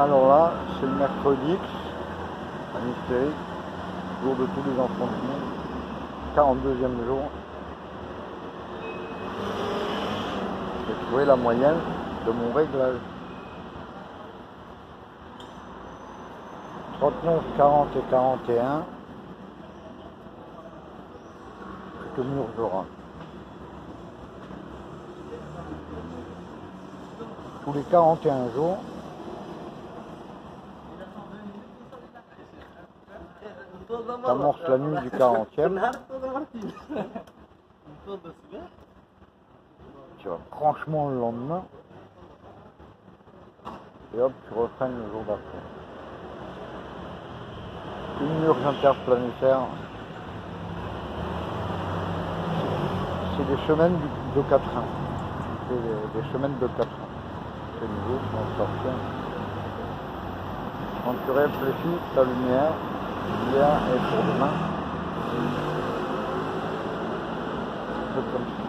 Alors là, c'est le mercredi, un hystérique, jour de tous les enfants du monde, 42e jour. J'ai trouvé la moyenne de mon réglage. 39, 40 et 41, que murmura. Tous les 41 jours, t'amorces la nuit du 40e, tu vas franchement le lendemain, et hop, tu refreines le jour d'après. Une urge interplanétaire, c'est des semaines de 4 ans. C'est des, semaines de 4 ans. C'est nouveau, on sortir. Quand tu réfléchis, ta lumière, hier et pour demain, c'est comme ça.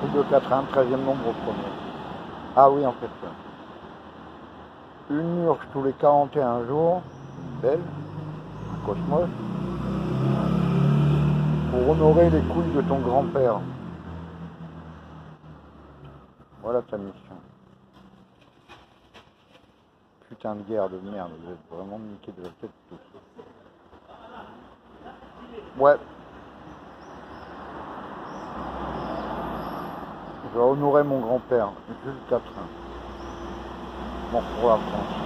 Tout de 4 ans, 13e nombre au premier. Ah oui, en fait. Une urge tous les 41 jours, belle, cosmos, pour honorer les couilles de ton grand-père. Voilà ta mission. Putain de guerre de merde, vous êtes vraiment niqués de la tête tous. Ouais. Je vais honorer mon grand-père, Jules Catrin. Bon, pour la France.